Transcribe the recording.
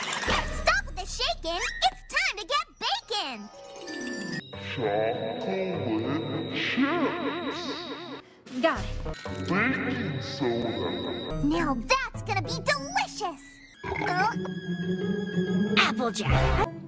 Stop the shaking. It's time to get bacon. Chocolate chips. Got it. Baking soda. Now that's gonna be delicious. Uh, Applejack.